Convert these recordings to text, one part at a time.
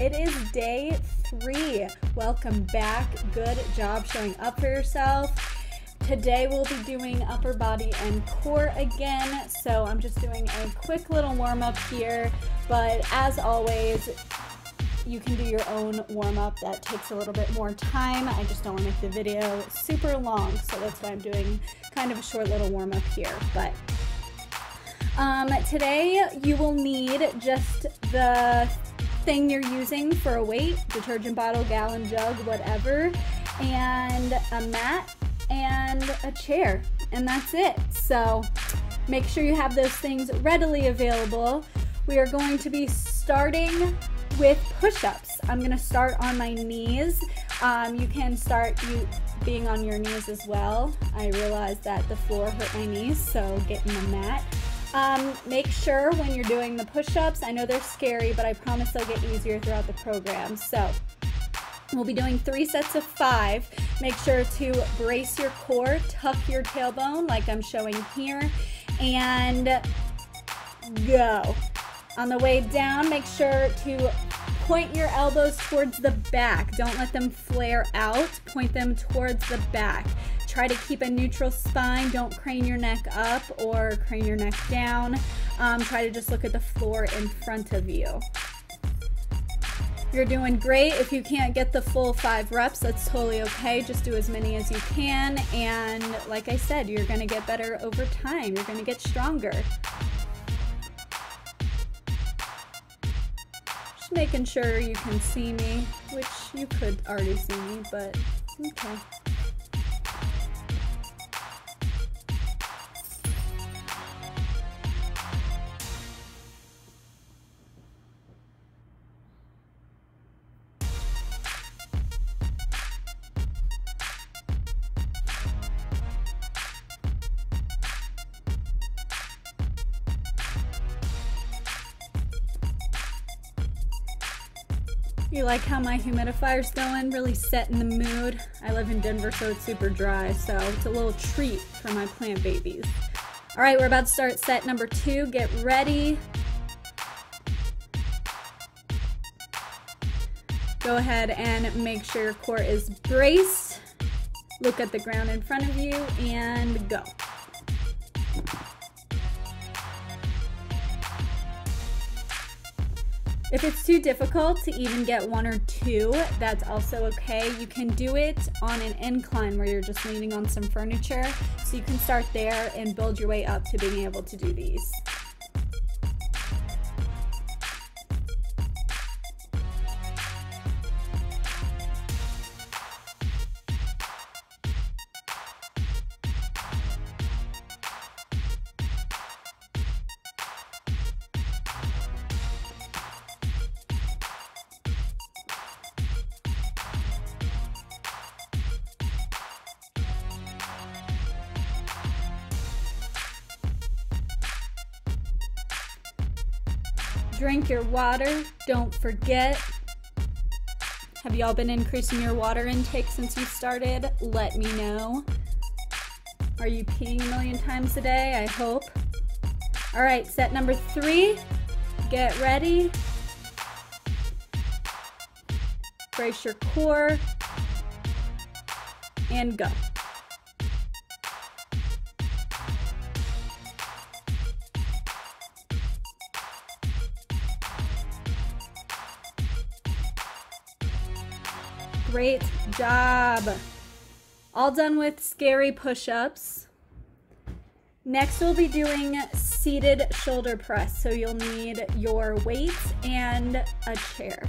It is day three. Welcome back. Good job showing up for yourself. Today we'll be doing upper body and core again. So I'm just doing a quick little warm up here. But as always, you can do your own warm up that takes a little bit more time. I just don't want to make the video super long. So that's why I'm doing kind of a short little warm up here. But um, today you will need just the thing you're using for a weight, detergent bottle, gallon, jug, whatever, and a mat and a chair, and that's it. So make sure you have those things readily available. We are going to be starting with push-ups. I'm gonna start on my knees. Um, you can start you being on your knees as well. I realized that the floor hurt my knees, so get in the mat. Um, make sure when you're doing the push-ups, I know they're scary, but I promise they'll get easier throughout the program. So we'll be doing three sets of five. Make sure to brace your core, tuck your tailbone like I'm showing here, and go. On the way down, make sure to point your elbows towards the back. Don't let them flare out. Point them towards the back. Try to keep a neutral spine. Don't crane your neck up or crane your neck down. Um, try to just look at the floor in front of you. You're doing great. If you can't get the full five reps, that's totally okay. Just do as many as you can. And like I said, you're gonna get better over time. You're gonna get stronger. Just making sure you can see me, which you could already see me, but okay. Like how my humidifier's going? Really setting the mood. I live in Denver, so it's super dry, so it's a little treat for my plant babies. All right, we're about to start set number two. Get ready. Go ahead and make sure your core is braced. Look at the ground in front of you and go. If it's too difficult to even get one or two, that's also okay. You can do it on an incline where you're just leaning on some furniture. So you can start there and build your way up to being able to do these. Water. Don't forget. Have y'all been increasing your water intake since you started? Let me know. Are you peeing a million times a day? I hope. All right, set number three. Get ready. Brace your core and go. Great job. All done with scary push-ups. Next, we'll be doing seated shoulder press. So you'll need your weights and a chair.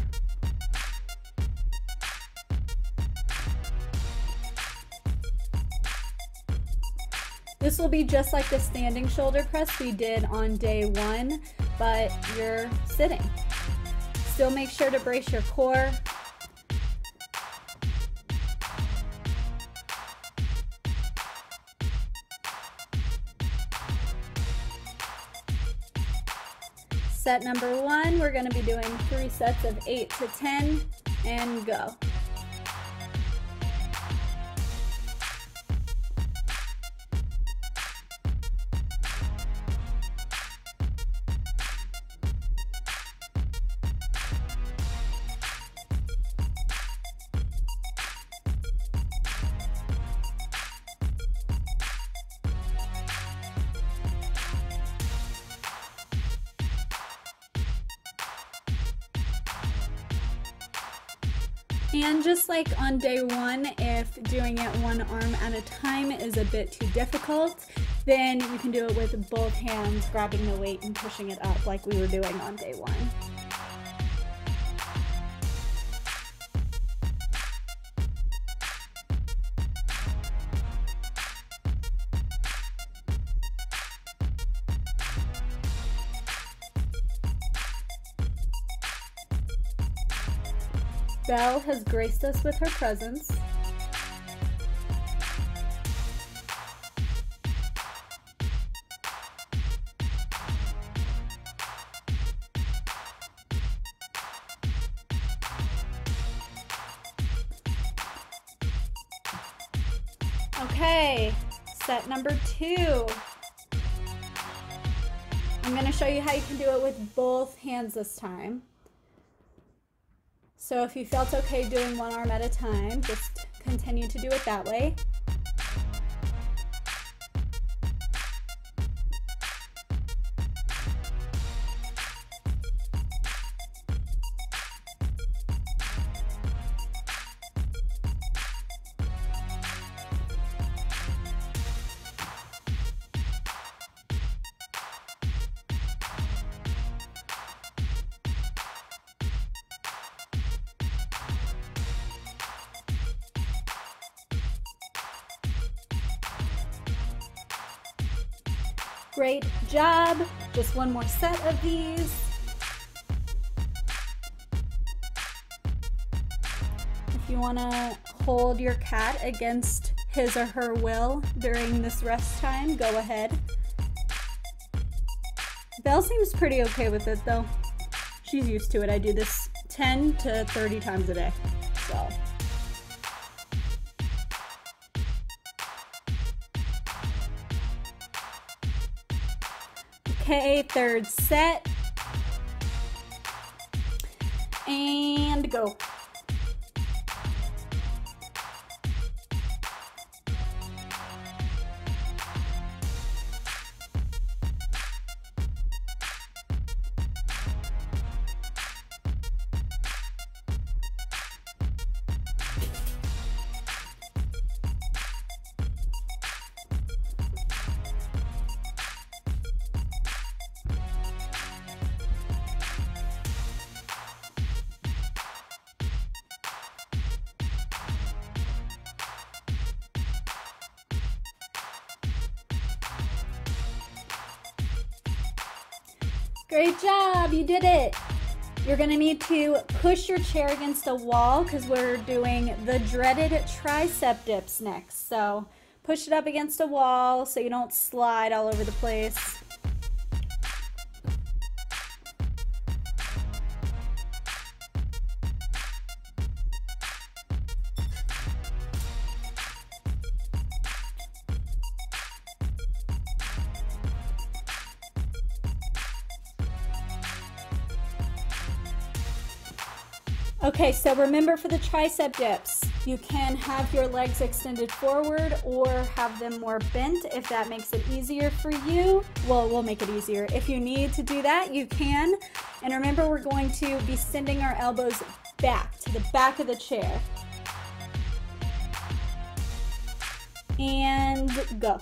This will be just like the standing shoulder press we did on day one, but you're sitting. Still make sure to brace your core, Set number one, we're gonna be doing three sets of eight to 10 and go. Like on day one, if doing it one arm at a time is a bit too difficult, then you can do it with both hands, grabbing the weight and pushing it up like we were doing on day one. Belle has graced us with her presence. Okay, set number two. I'm going to show you how you can do it with both hands this time. So if you felt okay doing one arm at a time, just continue to do it that way. Great job. Just one more set of these. If you want to hold your cat against his or her will during this rest time, go ahead. Belle seems pretty okay with it though. She's used to it. I do this 10 to 30 times a day. Third set. And go. Great job, you did it. You're gonna need to push your chair against a wall because we're doing the dreaded tricep dips next. So push it up against a wall so you don't slide all over the place. Okay, so remember for the tricep dips, you can have your legs extended forward or have them more bent if that makes it easier for you. Well, we'll make it easier. If you need to do that, you can. And remember, we're going to be sending our elbows back to the back of the chair. And go.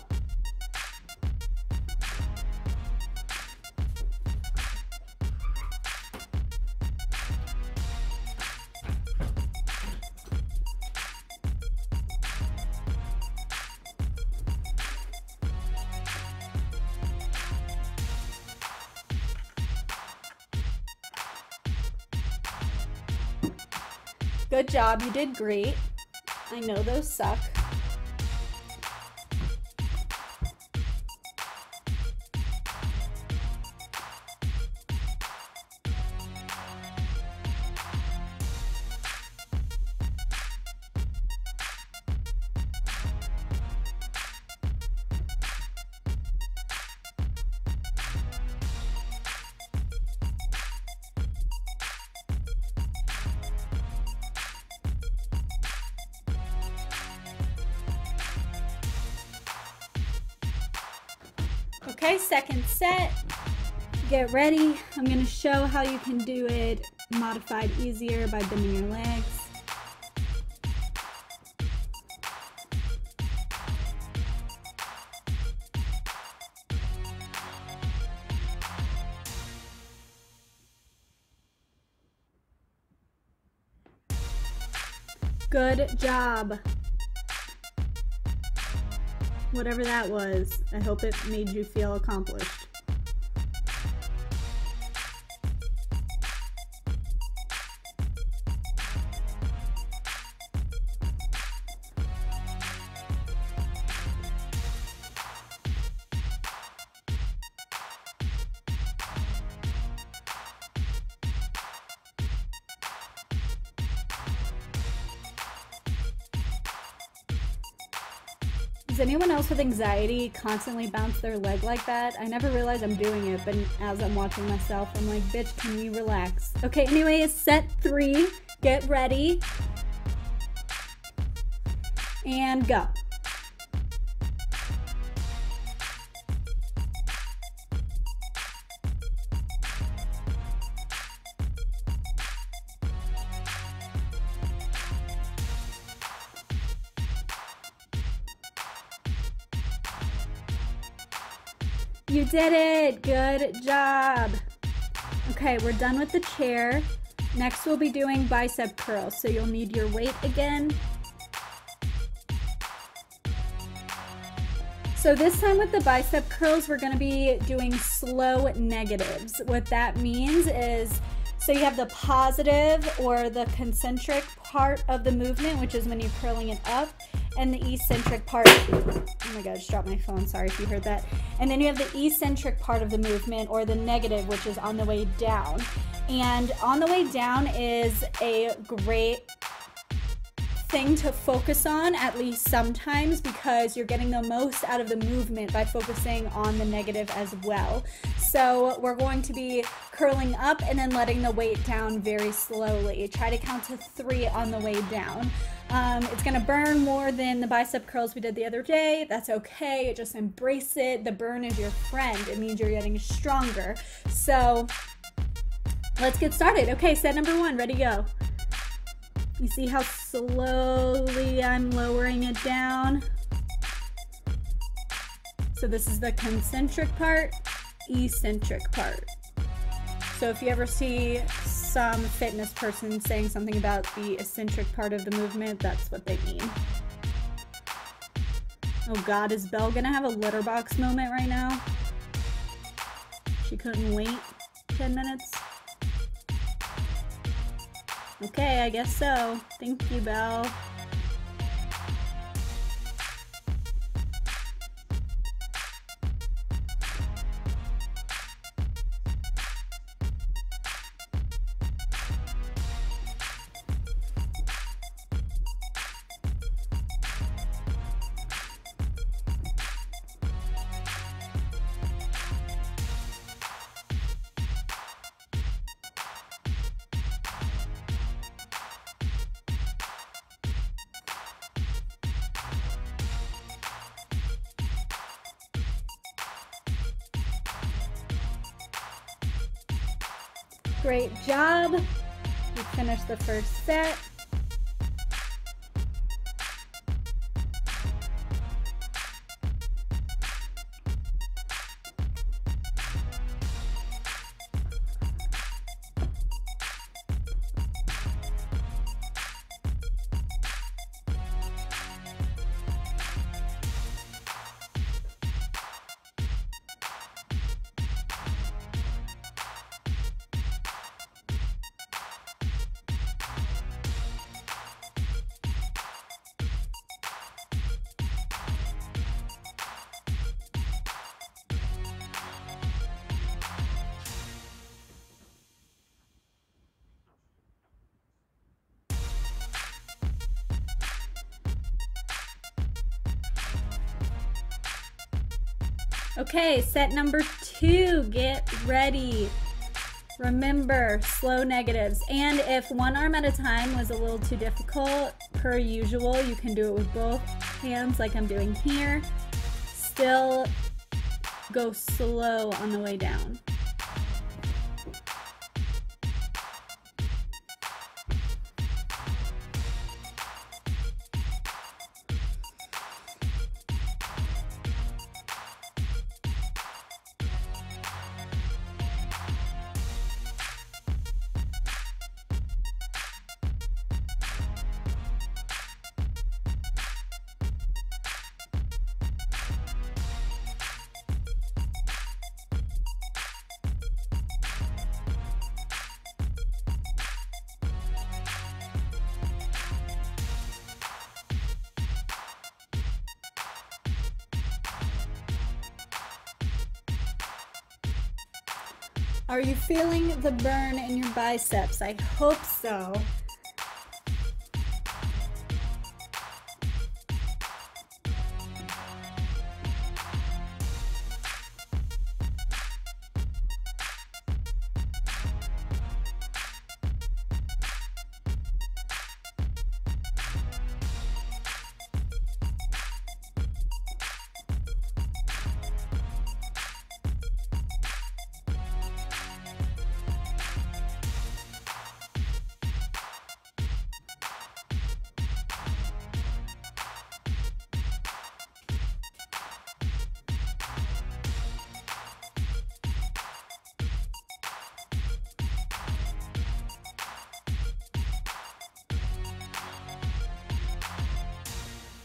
Job, you did great. I know those suck. Okay, second set. Get ready. I'm gonna show how you can do it modified easier by bending your legs. Good job. Whatever that was, I hope it made you feel accomplished. With anxiety constantly bounce their leg like that? I never realized I'm doing it, but as I'm watching myself, I'm like, bitch, can you relax? Okay, anyway, set three. Get ready. And go. You did it! Good job! Okay, we're done with the chair. Next we'll be doing bicep curls, so you'll need your weight again. So this time with the bicep curls, we're gonna be doing slow negatives. What that means is, so you have the positive or the concentric part of the movement, which is when you're curling it up, and the eccentric part. Oh my god, I just dropped my phone. Sorry if you heard that. And then you have the eccentric part of the movement or the negative, which is on the way down. And on the way down is a great thing to focus on at least sometimes because you're getting the most out of the movement by focusing on the negative as well. So we're going to be curling up and then letting the weight down very slowly. Try to count to three on the way down. Um, it's gonna burn more than the bicep curls we did the other day. That's okay, just embrace it. The burn is your friend. It means you're getting stronger. So let's get started. Okay, set number one, ready, go. You see how slowly I'm lowering it down? So this is the concentric part, eccentric part. So if you ever see some fitness person saying something about the eccentric part of the movement, that's what they mean. Oh god, is Belle gonna have a litter box moment right now? She couldn't wait 10 minutes? Okay, I guess so. Thank you, Belle. Great job. We finished the first set. Okay, set number two, get ready. Remember, slow negatives. And if one arm at a time was a little too difficult, per usual, you can do it with both hands like I'm doing here. Still go slow on the way down. Are you feeling the burn in your biceps? I hope so.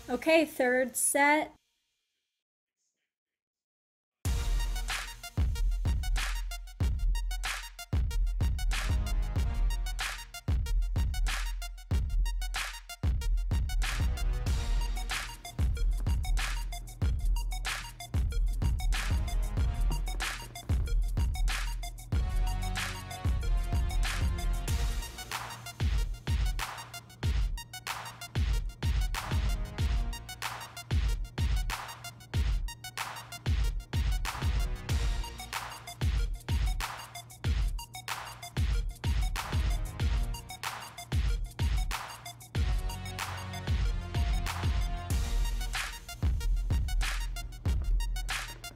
Okay, third set.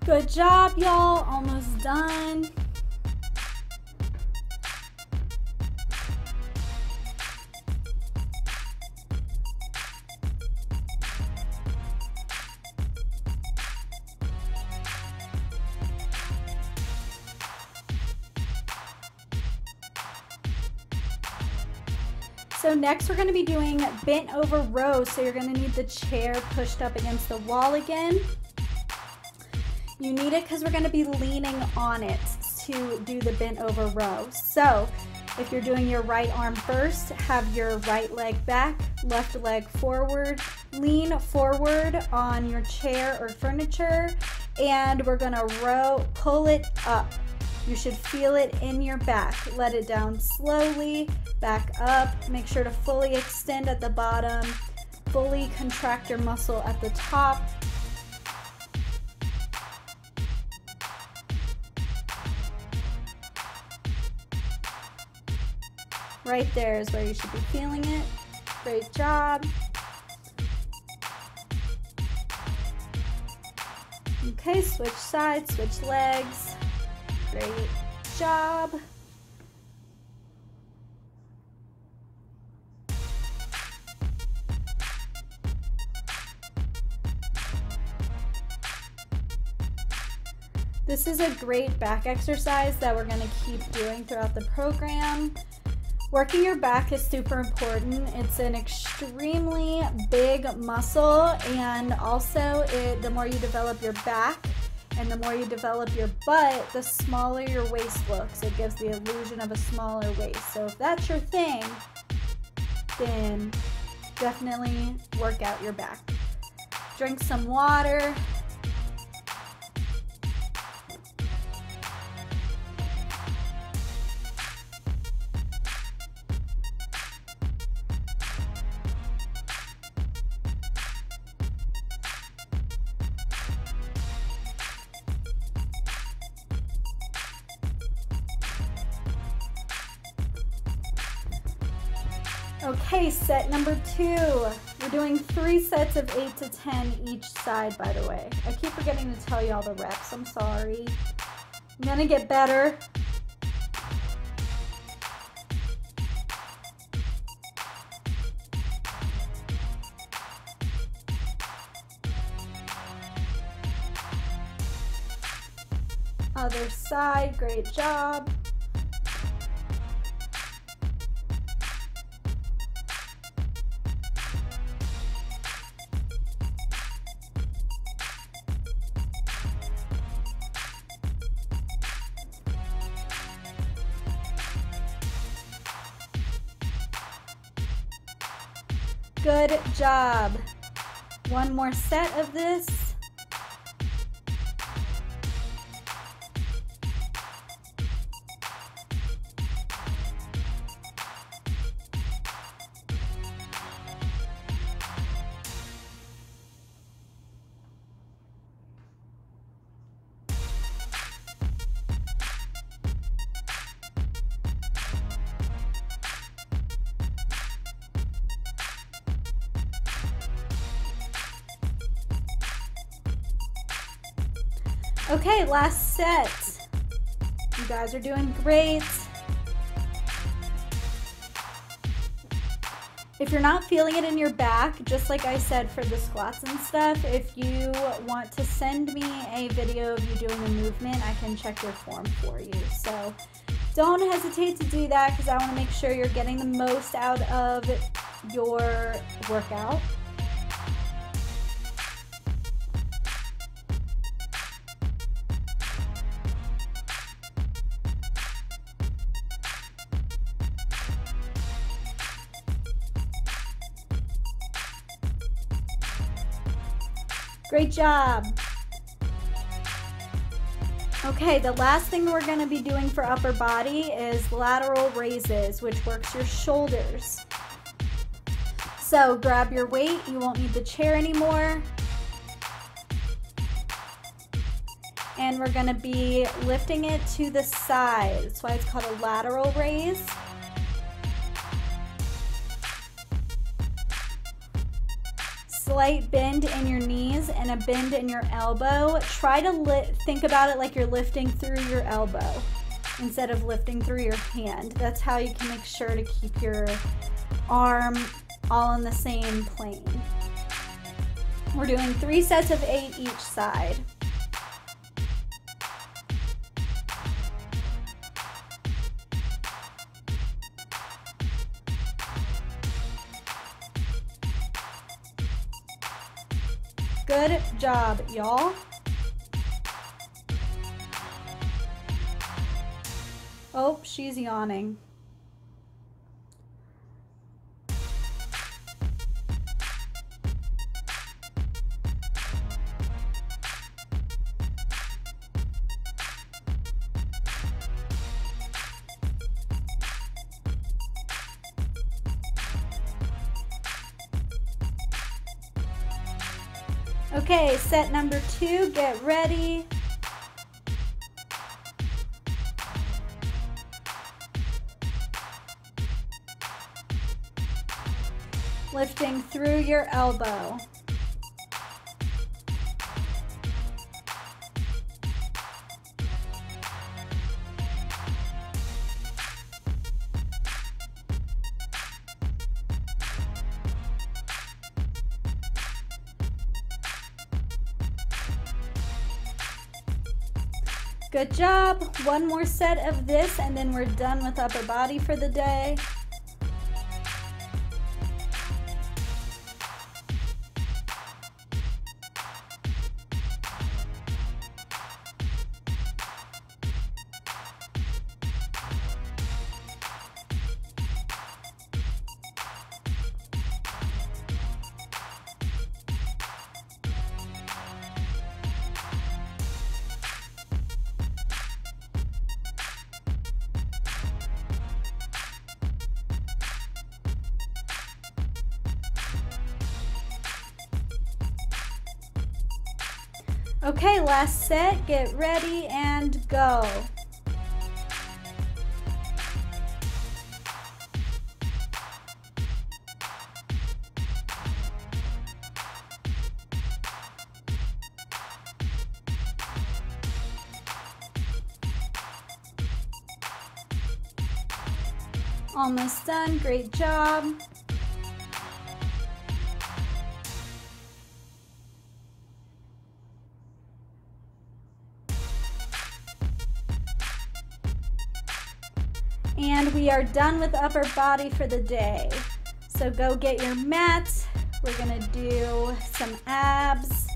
Good job, y'all. Almost done. So next we're gonna be doing bent over rows. So you're gonna need the chair pushed up against the wall again. You need it because we're gonna be leaning on it to do the bent over row. So if you're doing your right arm first, have your right leg back, left leg forward, lean forward on your chair or furniture, and we're gonna row, pull it up. You should feel it in your back. Let it down slowly, back up. Make sure to fully extend at the bottom, fully contract your muscle at the top, Right there is where you should be feeling it. Great job. Okay, switch sides, switch legs. Great job. This is a great back exercise that we're going to keep doing throughout the program. Working your back is super important. It's an extremely big muscle and also it, the more you develop your back and the more you develop your butt, the smaller your waist looks. It gives the illusion of a smaller waist. So if that's your thing, then definitely work out your back. Drink some water, set number two. We're doing three sets of eight to 10 each side, by the way. I keep forgetting to tell you all the reps, I'm sorry. I'm gonna get better. Other side, great job. Good job. One more set of this. Last set. You guys are doing great. If you're not feeling it in your back, just like I said for the squats and stuff, if you want to send me a video of you doing the movement, I can check your form for you. So don't hesitate to do that because I want to make sure you're getting the most out of your workout. Job. Okay, the last thing we're gonna be doing for upper body is lateral raises, which works your shoulders. So grab your weight, you won't need the chair anymore. And we're gonna be lifting it to the side. That's why it's called a lateral raise. Slight bend in your knees and a bend in your elbow. Try to think about it like you're lifting through your elbow instead of lifting through your hand. That's how you can make sure to keep your arm all on the same plane. We're doing three sets of eight each side. Job, y'all. Oh, she's yawning. Okay, set number two, get ready. Lifting through your elbow. Good job. One more set of this and then we're done with upper body for the day. Okay, last set, get ready and go. Almost done, great job. And we are done with upper body for the day. So go get your mats. We're gonna do some abs.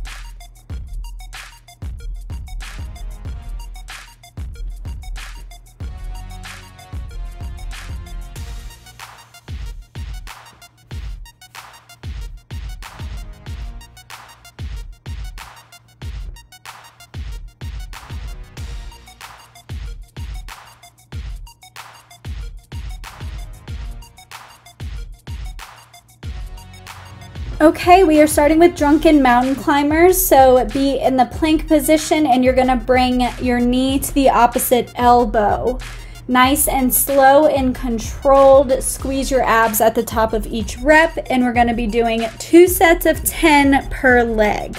Okay, we are starting with drunken mountain climbers. So be in the plank position and you're gonna bring your knee to the opposite elbow. Nice and slow and controlled. Squeeze your abs at the top of each rep and we're gonna be doing two sets of 10 per leg.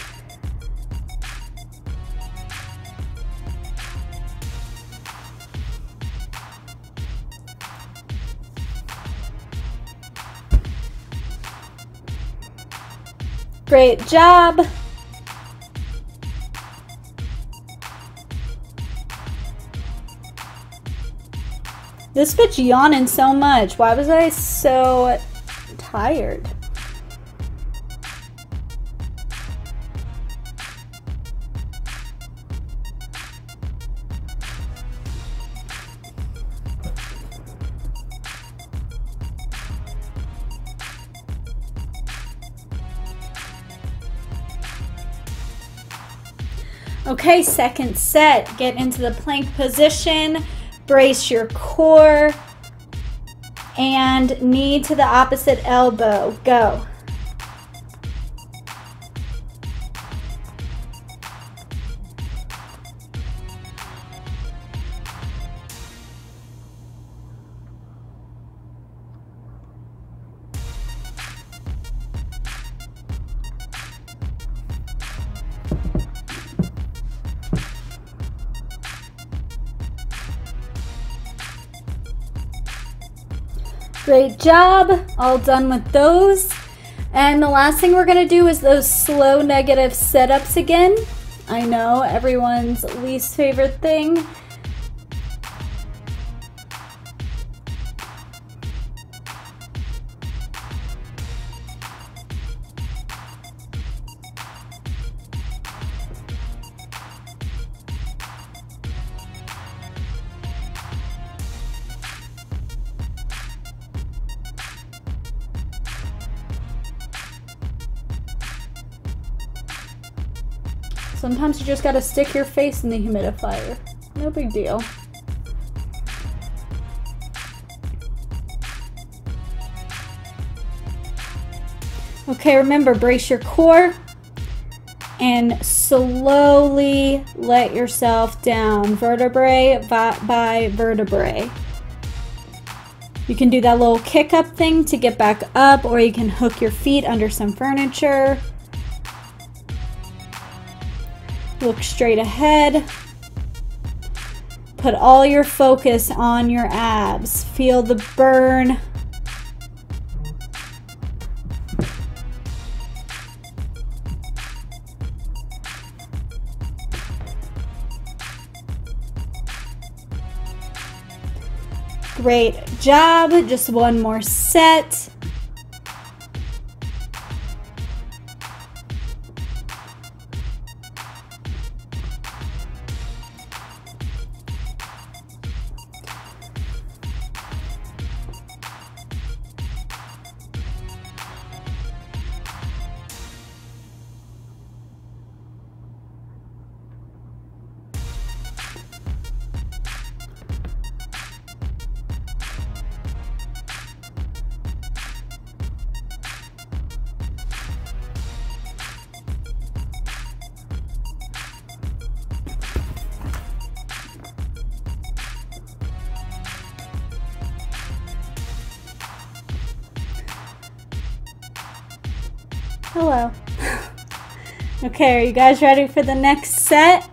Great job. This bitch yawning so much. Why was I so tired? Okay, second set. Get into the plank position. Brace your core. And knee to the opposite elbow. Go. Great job. All done with those. And the last thing we're gonna do is those slow negative sit-ups again. I know, everyone's least favorite thing. You just gotta stick your face in the humidifier. No big deal. Okay, remember, brace your core and slowly let yourself down, vertebrae by vertebrae. You can do that little kick up thing to get back up, or you can hook your feet under some furniture. Look straight ahead. Put all your focus on your abs. Feel the burn. Great job. Just one more set. Hello. okay, are you guys ready for the next set?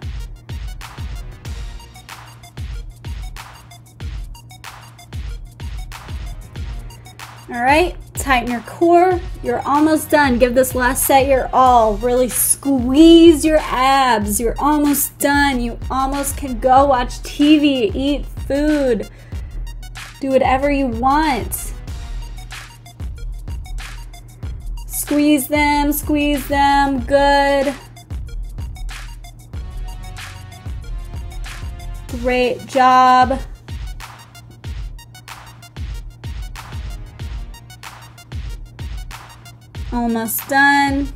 All right, tighten your core. You're almost done. Give this last set your all. Really squeeze your abs. You're almost done. You almost can go watch TV, eat food, do whatever you want. Squeeze them, squeeze them, good. Great job. Almost done.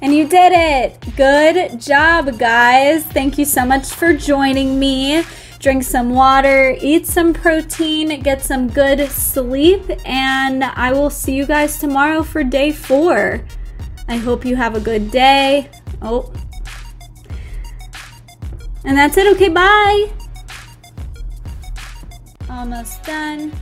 And you did it. Good job, guys. Thank you so much for joining me drink some water, eat some protein, get some good sleep, and I will see you guys tomorrow for day four. I hope you have a good day. Oh. And that's it. Okay, bye. Almost done.